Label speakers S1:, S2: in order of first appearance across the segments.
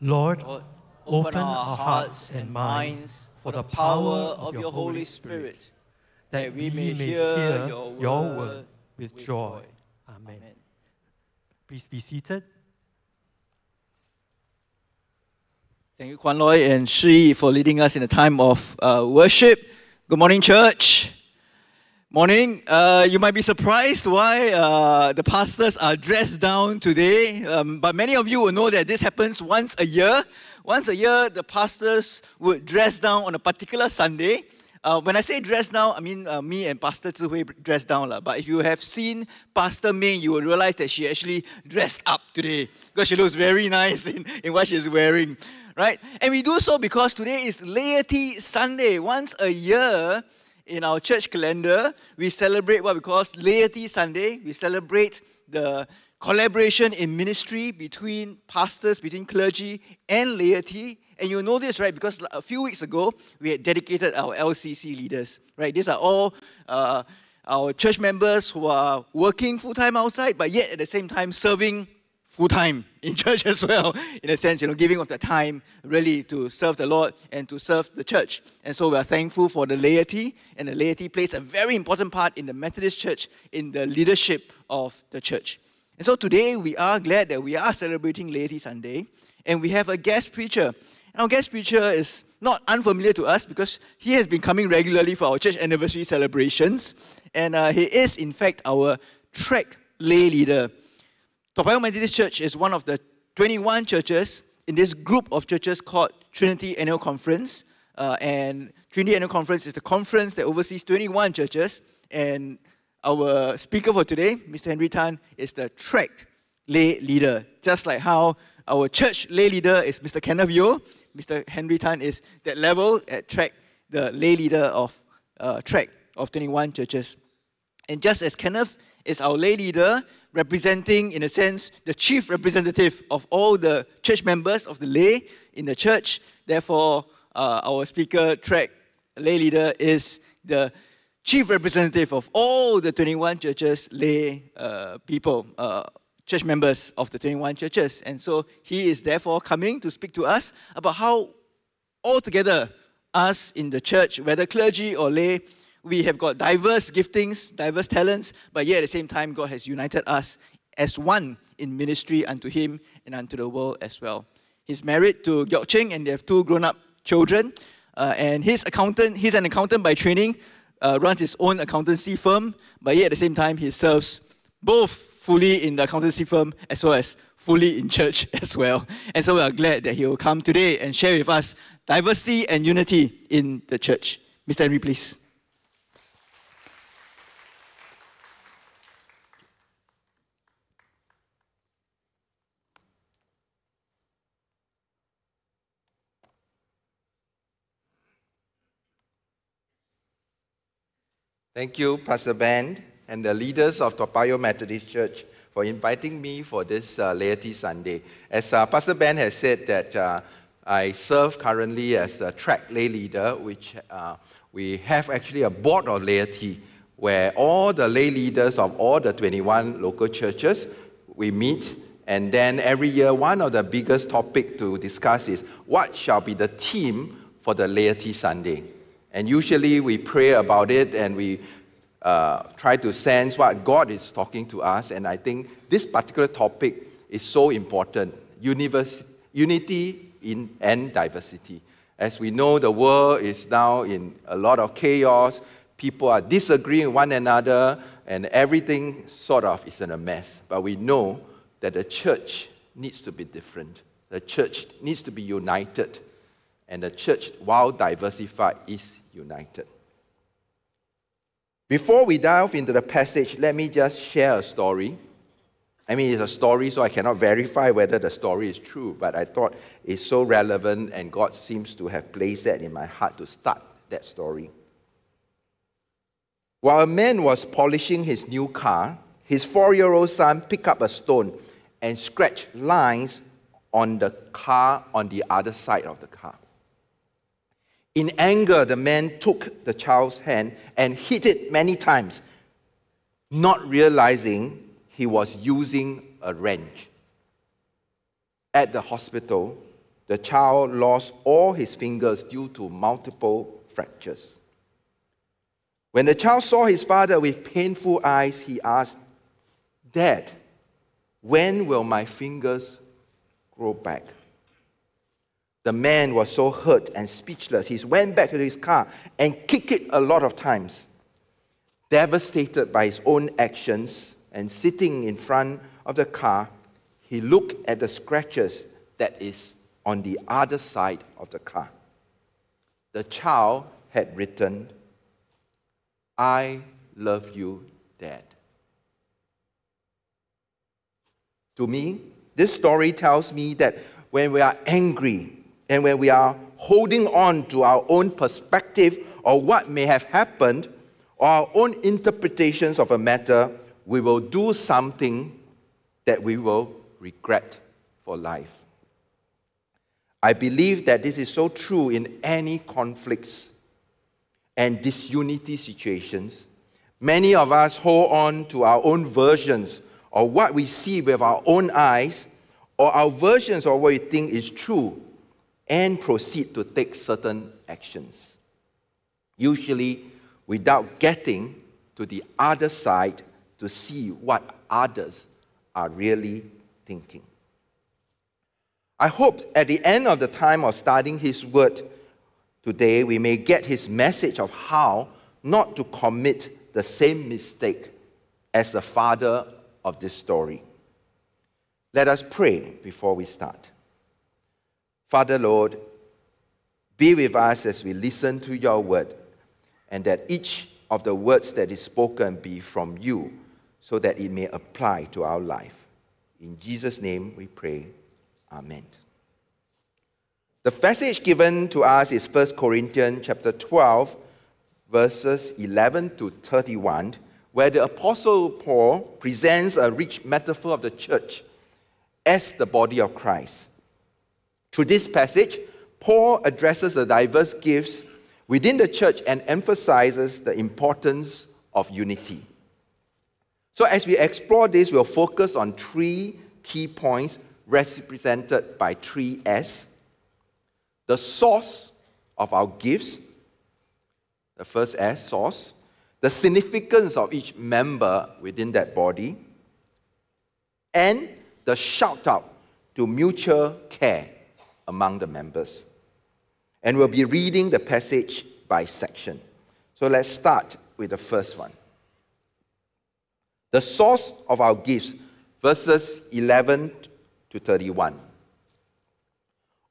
S1: Lord,
S2: Lord,
S1: open our hearts and minds for the power of your Holy Spirit, that we may hear your word with joy. Amen.
S2: Amen.
S1: Please be seated.
S2: Thank you, Kwan Loy and Shi, for leading us in a time of uh, worship. Good morning, church. Morning. Uh, you might be surprised why uh, the pastors are dressed down today, um, but many of you will know that this happens once a year. Once a year, the pastors would dress down on a particular Sunday. Uh, when I say dress down, I mean uh, me and Pastor Zhi Hui dressed down. lah. But if you have seen Pastor Ming, you will realize that she actually dressed up today because she looks very nice in, in what she's wearing. Right? And we do so because today is Laity Sunday. Once a year, in our church calendar, we celebrate what we call Laity Sunday. We celebrate the collaboration in ministry between pastors, between clergy and laity. And you know this, right? Because a few weeks ago, we had dedicated our LCC leaders, right? These are all uh, our church members who are working full time outside, but yet at the same time serving full time in church as well, in a sense, you know, giving of their time really to serve the Lord and to serve the church. And so we are thankful for the laity, and the laity plays a very important part in the Methodist Church in the leadership of the church. And so today we are glad that we are celebrating Laity Sunday, and we have a guest preacher. And our guest preacher is not unfamiliar to us because he has been coming regularly for our church anniversary celebrations, and uh, he is in fact our TRAC lay leader. Toa Methodist Church is one of the 21 churches in this group of churches called Trinity Annual Conference. Uh, and Trinity Annual Conference is the conference that oversees 21 churches. And our speaker for today, Mr. Henry Tan, is the TRAC lay leader. Just like how our church lay leader is Mr. Kenneth Yeo, Mr. Henry Tan is that level at TRAC, the lay leader of uh, TRAC of 21 churches. And just as Kenneth is our lay leader, representing, in a sense, the chief representative of all the church members of the lay in the church, therefore, uh, our speaker, TRAC lay leader, is the chief representative of all the 21 churches, lay uh, people, uh, church members of the 21 churches. And so he is therefore coming to speak to us about how altogether us in the church, whether clergy or lay, we have got diverse giftings, diverse talents, but yet at the same time, God has united us as one in ministry unto Him and unto the world as well. He's married to Gyok Ching and they have two grown up children. Uh, and his accountant, he's an accountant by training, uh, runs his own accountancy firm, but yet at the same time, he serves both fully in the accountancy firm as well as fully in church as well. And so we are glad that he will come today and share with us diversity and unity in the church. Mr. Henry, please.
S3: Thank you, Pastor Ben, and the leaders of Toa Payoh Methodist Church for inviting me for this uh, Laity Sunday. As uh, Pastor Ben has said that uh, I serve currently as the TRAC lay leader, which uh, we have actually a board of laity where all the lay leaders of all the 21 local churches, we meet and then every year, one of the biggest topic to discuss is what shall be the theme for the Laity Sunday. And usually we pray about it and we uh, try to sense what God is talking to us. And I think this particular topic is so important unity in, and diversity. As we know, the world is now in a lot of chaos. People are disagreeing with one another, and everything sort of is in a mess. But we know that the church needs to be different. The church needs to be united. And the church, while diversified, is united. Before we dive into the passage, let me just share a story. I mean, it's a story, so I cannot verify whether the story is true, but I thought it's so relevant, and God seems to have placed that in my heart to start that story. While a man was polishing his new car, his four year old son picked up a stone and scratched lines on the car on the other side of the car. In anger, the man took the child's hand and hit it many times, not realizing he was using a wrench. At the hospital, the child lost all his fingers due to multiple fractures. When the child saw his father with painful eyes, he asked, Dad, when will my fingers grow back? The man was so hurt and speechless, he went back to his car and kicked it a lot of times. Devastated by his own actions and sitting in front of the car, he looked at the scratches that is on the other side of the car. The child had written, I love you, Dad. To me, this story tells me that when we are angry and when we are holding on to our own perspective or what may have happened or our own interpretations of a matter, we will do something that we will regret for life. I believe that this is so true in any conflicts and disunity situations. Many of us hold on to our own versions of what we see with our own eyes or our versions of what we think is true and proceed to take certain actions. Usually, without getting to the other side to see what others are really thinking. I hope at the end of the time of studying His Word today, we may get His message of how not to commit the same mistake as the father of this story. Let us pray before we start. Father, Lord, be with us as we listen to your word, and that each of the words that is spoken be from you, so that it may apply to our life. In Jesus' name we pray. Amen. The passage given to us is 1 Corinthians chapter 12, verses 11 to 31, where the Apostle Paul presents a rich metaphor of the church as the body of Christ. Through this passage, Paul addresses the diverse gifts within the church and emphasizes the importance of unity. So, as we explore this, we'll focus on three key points represented by three S. The source of our gifts, the first S, source, the significance of each member within that body, and the shout out to mutual care among the members. And we'll be reading the passage by section. So let's start with the first one. The source of our gifts, verses 11 to 31.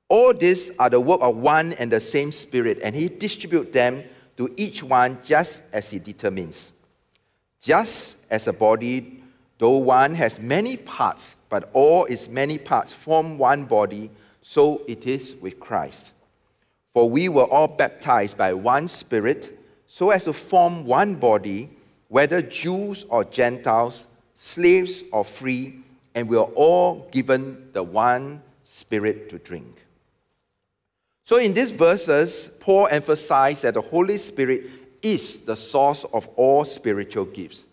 S3: All these are the work of one and the same Spirit, and He distributes them to each one just as He determines. Just as a body, though one has many parts, but all its many parts form one body, so it is with Christ. For we were all baptized by one Spirit, so as to form one body, whether Jews or Gentiles, slaves or free and we are all given the one Spirit to drink. So, in these verses, Paul emphasized that the Holy Spirit is the source of all spiritual gifts.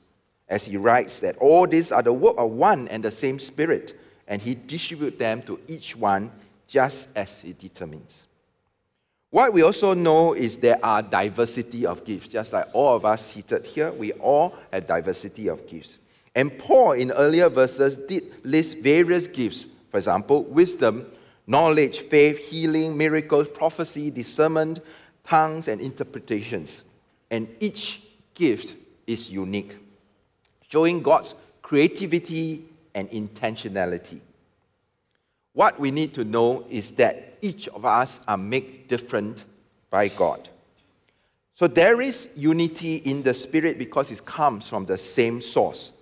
S3: As he writes that all these are the work of one and the same Spirit, and he distributes them to each one just as he determines. What we also know is there are diversity of gifts. Just like all of us seated here, we all have diversity of gifts. And Paul, in earlier verses, did list various gifts. For example, wisdom, knowledge, faith, healing, miracles, prophecy, discernment, tongues, and interpretations. And each gift is unique, showing God's creativity and intentionality. What we need to know is that each of us are made different by God. So there is unity in the Spirit because it comes from the same source.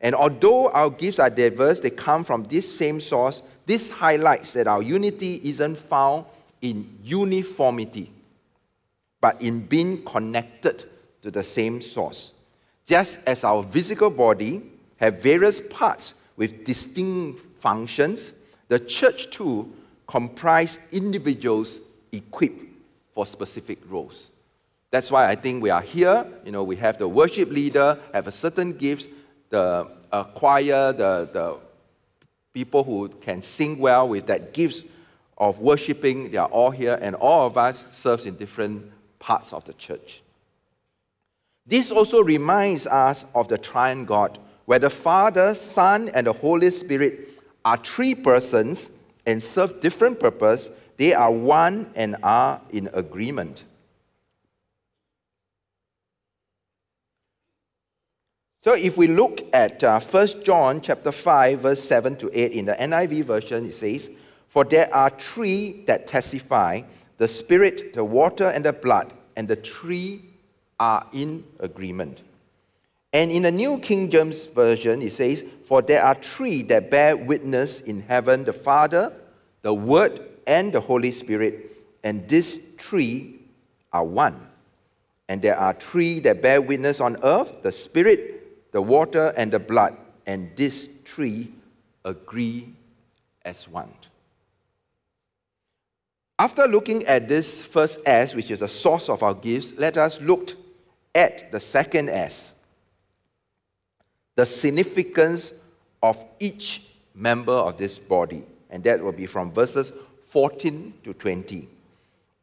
S3: And although our gifts are diverse, they come from this same source. This highlights that our unity isn't found in uniformity, but in being connected to the same source. Just as our physical body have various parts with distinct functions, the church too comprise individuals equipped for specific roles. That's why I think we are here. You know, we have the worship leader, have a certain gifts, the uh, choir, the, the people who can sing well with that gifts of worshiping, they are all here, and all of us serves in different parts of the church. This also reminds us of the triune God, where the Father, Son, and the Holy Spirit are three persons and serve different purpose. They are one and are in agreement. So if we look at uh, 1 John chapter 5 verse 7 to 8 in the NIV version it says for there are three that testify the spirit the water and the blood and the three are in agreement. And in the New King James version it says for there are three that bear witness in heaven the Father the word and the Holy Spirit and these three are one. And there are three that bear witness on earth the spirit the water and the blood, and these three agree as one. After looking at this first S, which is the source of our gifts, let us look at the second S the significance of each member of this body. And that will be from verses 14 to 20.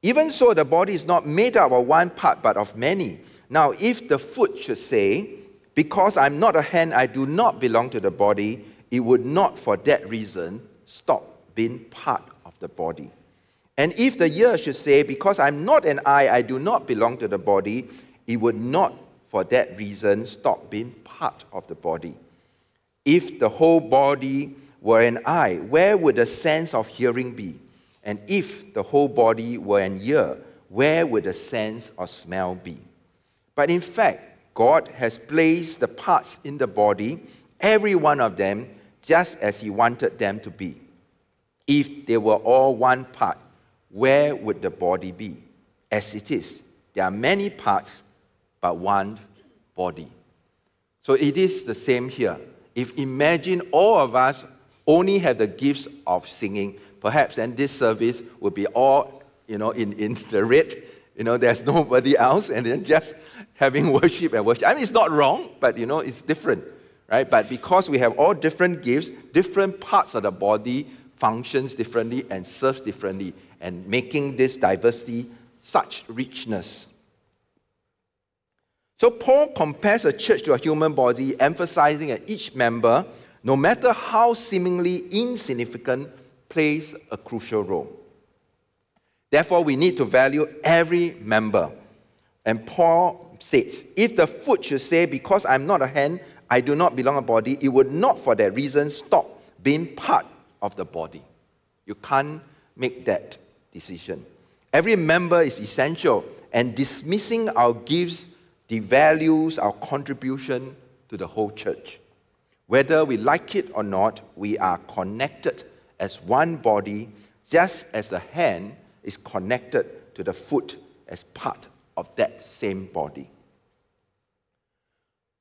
S3: Even so, the body is not made up of one part, but of many. Now, if the foot should say, because I'm not a hand, I do not belong to the body, it would not for that reason stop being part of the body. And if the ear should say, Because I'm not an eye, I do not belong to the body, it would not for that reason stop being part of the body. If the whole body were an eye, where would the sense of hearing be? And if the whole body were an ear, where would the sense of smell be? But in fact, God has placed the parts in the body, every one of them, just as He wanted them to be. If they were all one part, where would the body be? As it is, there are many parts, but one body. So it is the same here. If imagine all of us only have the gifts of singing, perhaps then this service would be all, you know, in, in the red. You know, there's nobody else, and then just having worship and worship. I mean, it's not wrong, but you know, it's different, right? But because we have all different gifts, different parts of the body functions differently and serves differently, and making this diversity such richness. So Paul compares a church to a human body, emphasizing that each member, no matter how seemingly insignificant, plays a crucial role. Therefore, we need to value every member. And Paul states, If the foot should say, Because I'm not a hand, I do not belong a body, it would not for that reason stop being part of the body. You can't make that decision. Every member is essential, and dismissing our gifts devalues our contribution to the whole church. Whether we like it or not, we are connected as one body, just as the hand is connected to the foot as part of that same body.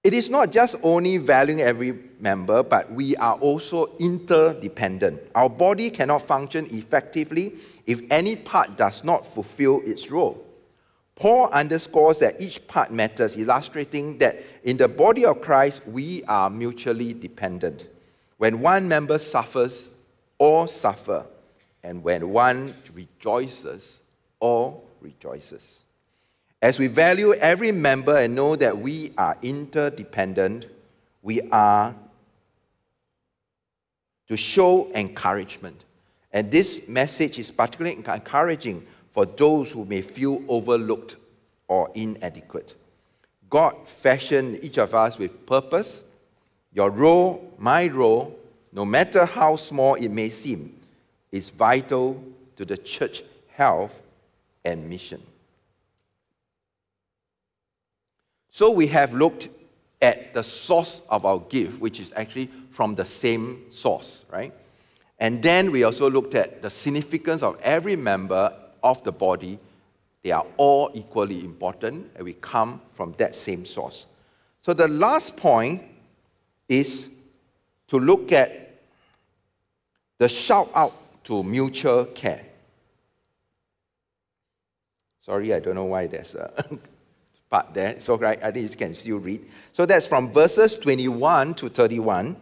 S3: It is not just only valuing every member, but we are also interdependent. Our body cannot function effectively if any part does not fulfill its role. Paul underscores that each part matters, illustrating that in the body of Christ, we are mutually dependent. When one member suffers, all suffer. And when one rejoices, all rejoices. As we value every member and know that we are interdependent, we are to show encouragement. And this message is particularly encouraging for those who may feel overlooked or inadequate. God fashioned each of us with purpose. Your role, my role, no matter how small it may seem, is vital to the church health and mission. So we have looked at the source of our gift, which is actually from the same source, right? And then we also looked at the significance of every member of the body. They are all equally important, and we come from that same source. So the last point is to look at the shout out to mutual care. Sorry, I don't know why there's a part there. So right, I think you can still read. So that's from verses 21 to 31.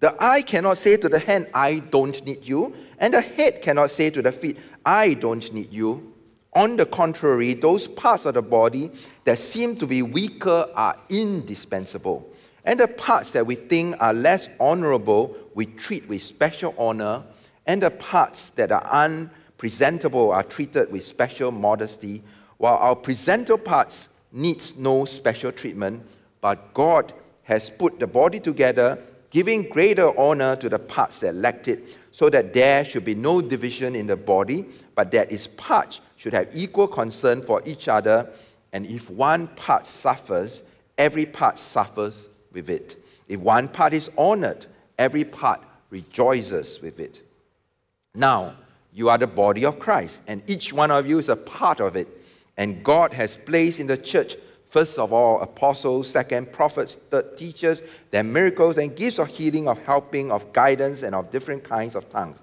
S3: The eye cannot say to the hand, I don't need you, and the head cannot say to the feet, I don't need you. On the contrary, those parts of the body that seem to be weaker are indispensable. And the parts that we think are less honorable, we treat with special honor. And the parts that are unpresentable are treated with special modesty, while our presentable parts needs no special treatment. But God has put the body together giving greater honor to the parts that lacked it, so that there should be no division in the body, but that its parts should have equal concern for each other. And if one part suffers, every part suffers with it. If one part is honored, every part rejoices with it. Now, you are the body of Christ, and each one of you is a part of it. And God has placed in the church First of all, apostles, second, prophets, third, teachers, then miracles and gifts of healing, of helping, of guidance, and of different kinds of tongues.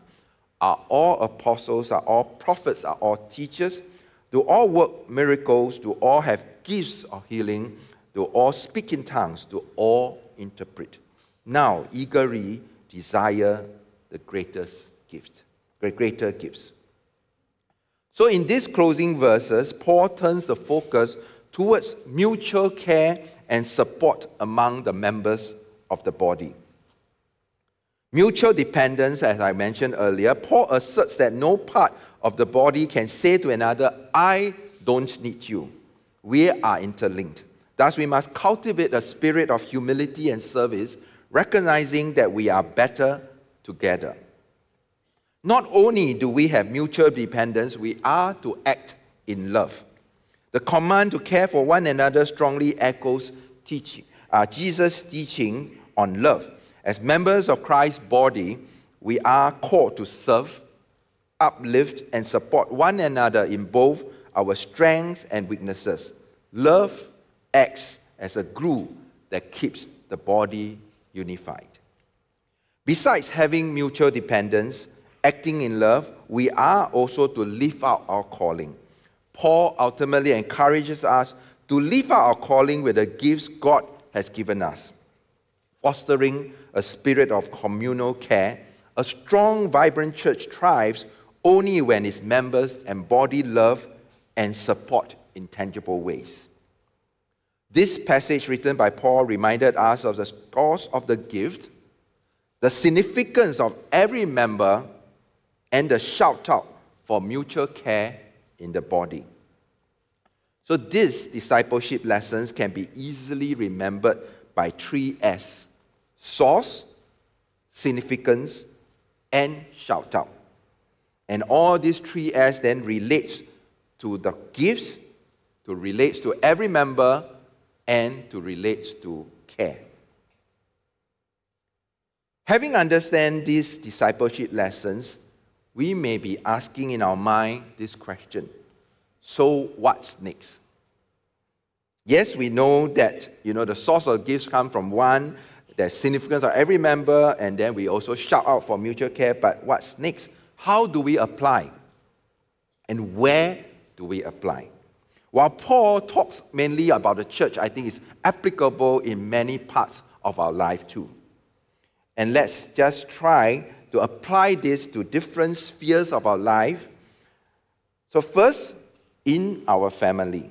S3: Are all apostles, are all prophets, are all teachers? Do all work miracles? Do all have gifts of healing? Do all speak in tongues? Do all interpret? Now, eagerly desire the greatest gift, greater gifts. So, in these closing verses, Paul turns the focus towards mutual care and support among the members of the body. Mutual dependence, as I mentioned earlier, Paul asserts that no part of the body can say to another, I don't need you. We are interlinked. Thus, we must cultivate a spirit of humility and service, recognizing that we are better together. Not only do we have mutual dependence, we are to act in love. The command to care for one another strongly echoes teaching, uh, Jesus' teaching on love. As members of Christ's body, we are called to serve, uplift, and support one another in both our strengths and weaknesses. Love acts as a glue that keeps the body unified. Besides having mutual dependence, acting in love, we are also to live out our calling. Paul ultimately encourages us to live out our calling with the gifts God has given us, fostering a spirit of communal care. A strong, vibrant church thrives only when its members embody love and support in tangible ways. This passage written by Paul reminded us of the cause of the gift, the significance of every member, and the shout out for mutual care in the body. So, these discipleship lessons can be easily remembered by three S source, significance, and shout out. And all these three S then relates to the gifts, to relates to every member, and to relates to care. Having understand these discipleship lessons, we may be asking in our mind this question so what's next? Yes, we know that you know the source of gifts come from one, there's significance of every member, and then we also shout out for mutual care. But what's next? How do we apply? And where do we apply? While Paul talks mainly about the church, I think it's applicable in many parts of our life too. And let's just try to apply this to different spheres of our life. So, first, in our family.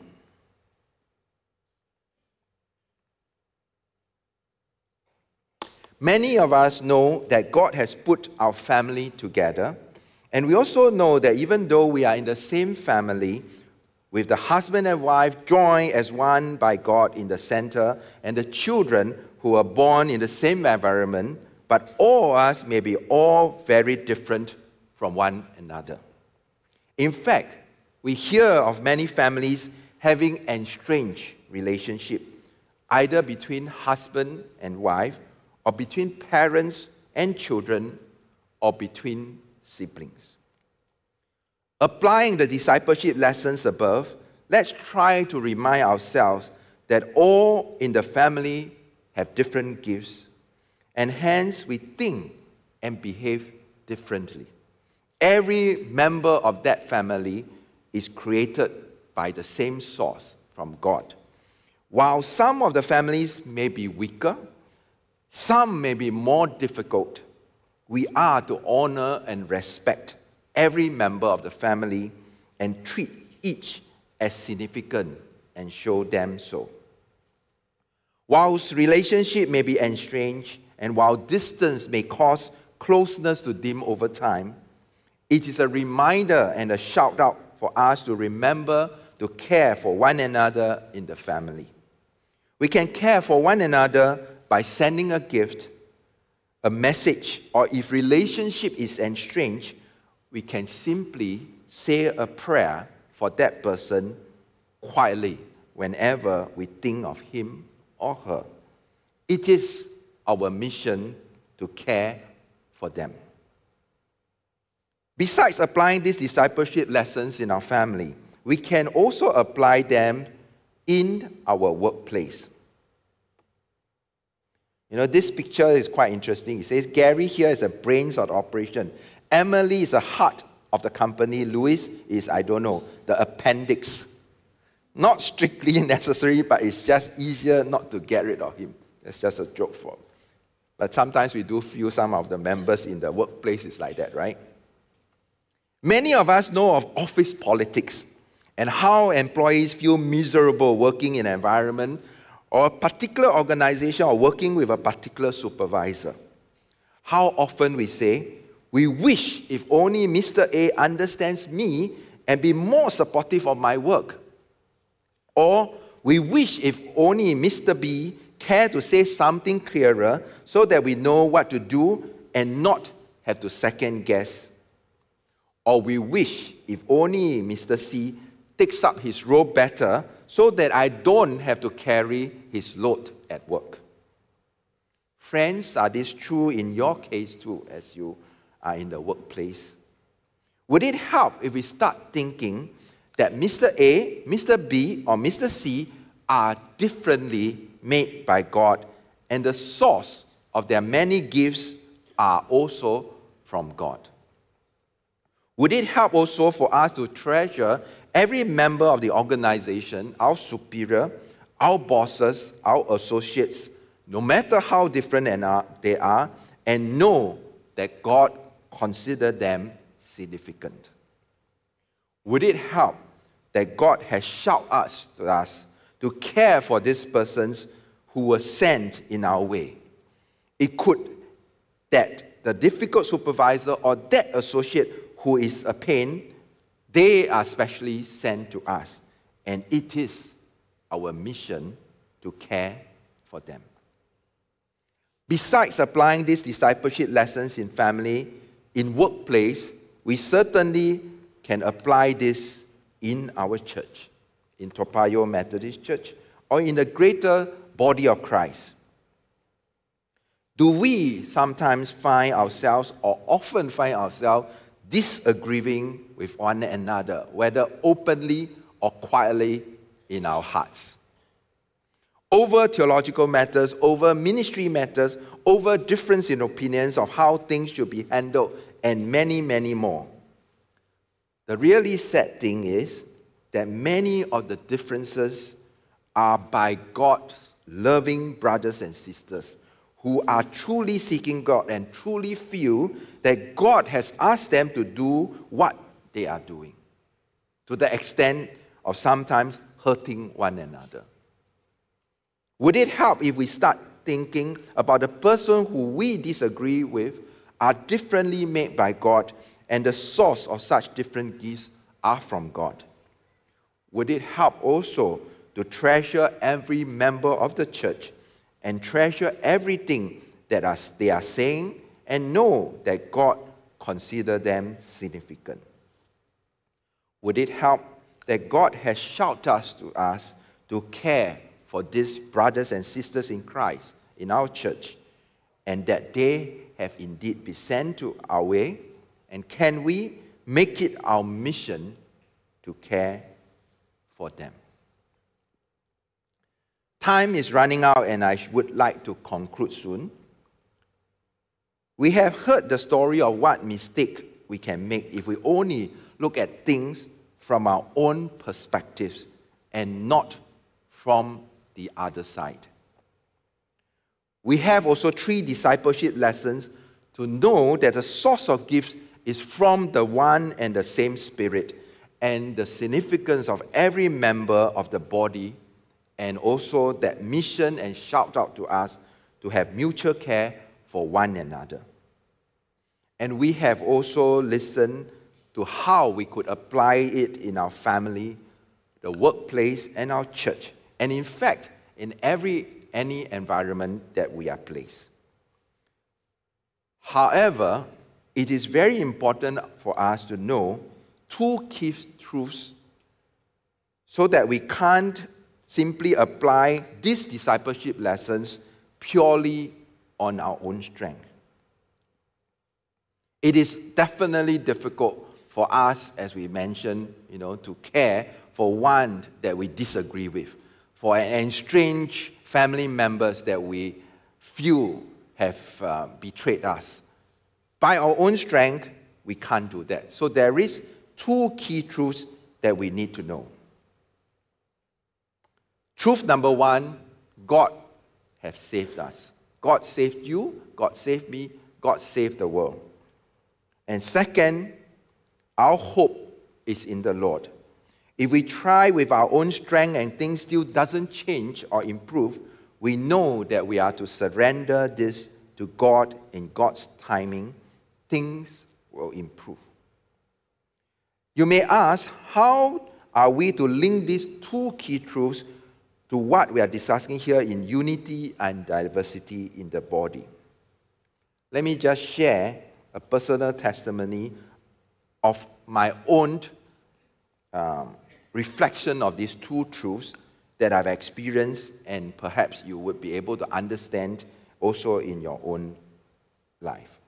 S3: Many of us know that God has put our family together, and we also know that even though we are in the same family, with the husband and wife joined as one by God in the center, and the children who are born in the same environment, but all of us may be all very different from one another. In fact, we hear of many families having an estranged relationship, either between husband and wife, or between parents and children, or between siblings. Applying the discipleship lessons above, let's try to remind ourselves that all in the family have different gifts, and hence we think and behave differently. Every member of that family is created by the same source from God. While some of the families may be weaker, Some may be more difficult. We are to honor and respect every member of the family and treat each as significant and show them so. Whilst relationship may be estranged and while distance may cause closeness to dim over time, it is a reminder and a shout out for us to remember to care for one another in the family. We can care for one another by sending a gift, a message, or if relationship is estranged, we can simply say a prayer for that person quietly whenever we think of him or her. It is our mission to care for them. Besides applying these discipleship lessons in our family, we can also apply them in our workplace. You know, this picture is quite interesting. It says Gary here is the brains of the operation. Emily is the heart of the company. Louis is, I don't know, the appendix. Not strictly necessary, but it's just easier not to get rid of him. It's just a joke for him. But sometimes we do feel some of the members in the workplace is like that, right? Many of us know of office politics and how employees feel miserable working in an environment or a particular organization or working with a particular supervisor. How often we say, we wish if only Mr. A understands me and be more supportive of my work. Or we wish if only Mr. B care to say something clearer so that we know what to do and not have to second guess. Or we wish if only Mr. C takes up his role better so that I don't have to carry his load at work. Friends, are this true in your case too as you are in the workplace? Would it help if we start thinking that Mr. A, Mr. B, or Mr. C are differently made by God and the source of their many gifts are also from God? Would it help also for us to treasure every member of the organization, our superior, our bosses, our associates, no matter how different they are, and know that God consider them significant? Would it help that God has shouted us to us to care for these persons who were sent in our way? It could that the difficult supervisor or that associate who is a pain, they are specially sent to us. And it is our mission to care for them. Besides applying these discipleship lessons in family, in workplace, we certainly can apply this in our church, in Toa Payoh Methodist Church, or in the greater body of Christ. Do we sometimes find ourselves, or often find ourselves, disagreeing with one another, whether openly or quietly in our hearts? Over theological matters, over ministry matters, over difference in opinions of how things should be handled, and many, many more. The really sad thing is that many of the differences are by God's loving brothers and sisters who are truly seeking God and truly feel that God has asked them to do what they are doing, to the extent of sometimes hurting one another. Would it help if we start thinking about the person who we disagree with are differently made by God and the source of such different gifts are from God? Would it help also to treasure every member of the church and treasure everything that they are saying and know that God consider them significant? Would it help that God has shouted us to us to care for these brothers and sisters in Christ in our church and that they have indeed been sent to our way? And can we make it our mission to care for them? Time is running out, and I would like to conclude soon. We have heard the story of what mistake we can make if we only look at things from our own perspectives and not from the other side. We have also three discipleship lessons to know that the source of gifts is from the one and the same Spirit, and the significance of every member of the body, and also that mission and shout out to us to have mutual care for one another. And we have also listened to how we could apply it in our family, the workplace, and our church. And in fact, in every any environment that we are placed. However, it is very important for us to know two key truths so that we can't simply apply these discipleship lessons purely on our own strength. It is definitely difficult for us, as we mentioned, you know, to care for one that we disagree with, for an estranged family members that we feel have uh, betrayed us. By our own strength, we can't do that. So there is two key truths that we need to know. Truth number one, God has saved us. God saved you, God saved me, God saved the world. And second, our hope is in the Lord. If we try with our own strength and things still doesn't change or improve, we know that we are to surrender this to God in God's timing. Things will improve. You may ask, how are we to link these two key truths to what we are discussing here in unity and diversity in the body? Let me just share a personal testimony of my own um, reflection of these two truths that I've experienced, and perhaps you would be able to understand also in your own life.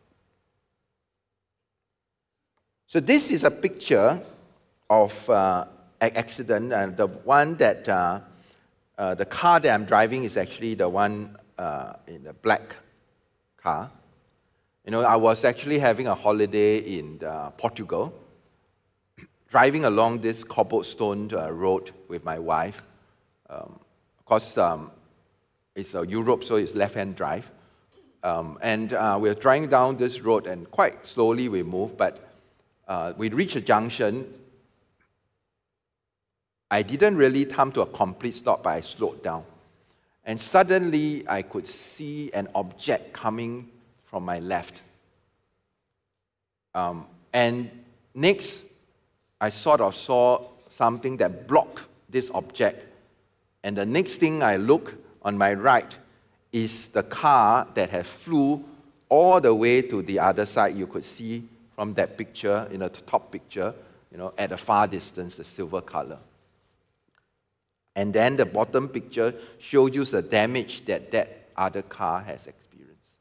S3: So, this is a picture of uh, an accident, and the one that uh, uh, the car that I'm driving is actually the one uh, in the black car. You know, I was actually having a holiday in uh, Portugal, driving along this cobblestone uh, road with my wife. Um, of course, um, it's Europe, so it's left-hand drive. Um, and uh, we are driving down this road, and quite slowly we move. But uh, we reach a junction. I didn't really come to a complete stop, but I slowed down. And suddenly, I could see an object coming from my left. Um, and next, I sort of saw something that blocked this object. And the next thing I look on my right is the car that has flew all the way to the other side. You could see from that picture, in the top picture, you know, at a far distance, the silver color. And then the bottom picture shows you the damage that that other car has experienced.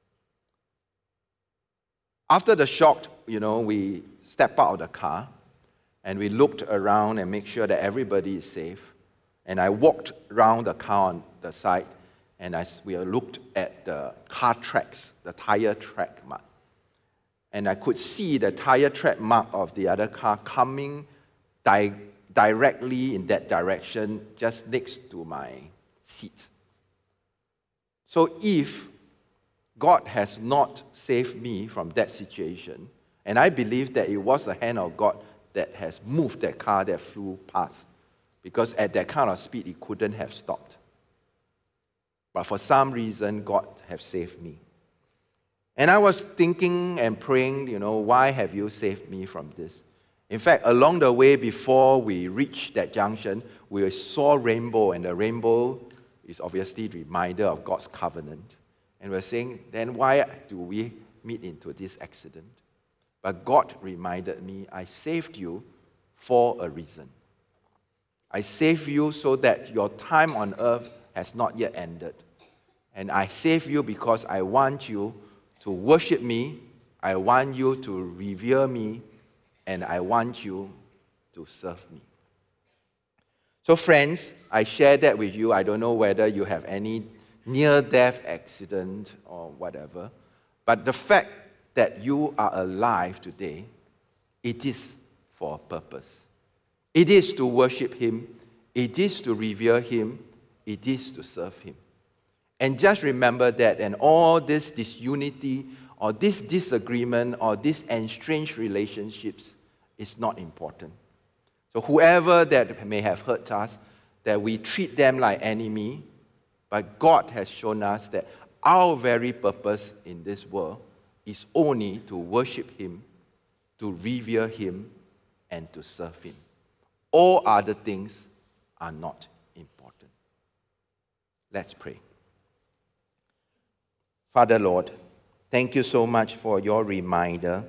S3: After the shock, you know, we stepped out of the car and we looked around and make sure that everybody is safe. And I walked around the car on the side and I, we looked at the car tracks, the tire track mark. And I could see the tire track mark of the other car coming di- directly in that direction, just next to my seat. So if God has not saved me from that situation. And I believe that it was the hand of God that has moved that car that flew past. Because at that kind of speed, it couldn't have stopped. But for some reason, God has saved me. And I was thinking and praying, you know, why have you saved me from this? In fact, along the way before we reached that junction, we saw rainbow, and the rainbow is obviously a reminder of God's covenant. And we're saying, then why do we meet into this accident? But God reminded me, I saved you for a reason. I saved you so that your time on earth has not yet ended. And I saved you because I want you to worship me, I want you to revere me, and I want you to serve me. So, friends, I share that with you. I don't know whether you have any near death accident or whatever. But the fact that you are alive today, it is for a purpose. It is to worship Him, it is to revere Him, it is to serve Him. And just remember that, and all this disunity or this disagreement or these estranged relationships is not important. So, whoever that may have hurt us, that we treat them like enemy, but God has shown us that our very purpose in this world is only to worship Him, to revere Him, and to serve Him. All other things are not important. Let's pray. Father Lord, thank you so much for your reminder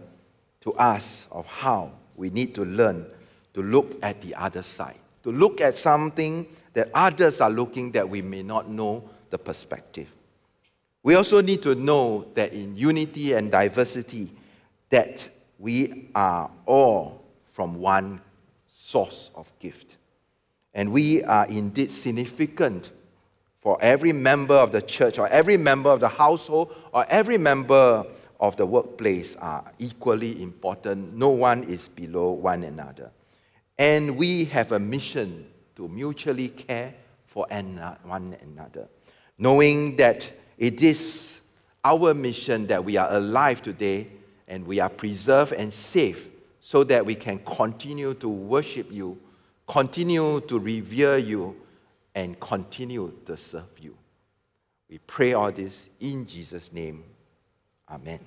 S3: to us of how we need to learn to look at the other side, to look at something that others are looking that we may not know the perspective. We also need to know that in unity and diversity that we are all from one source of gift. And we are indeed significant for every member of the church or every member of the household or every member of the workplace are equally important. No one is below one another. And we have a mission to mutually care for one another, knowing that it is our mission that we are alive today and we are preserved and safe so that we can continue to worship you, continue to revere you, and continue to serve you. We pray all this in Jesus' name. Amen.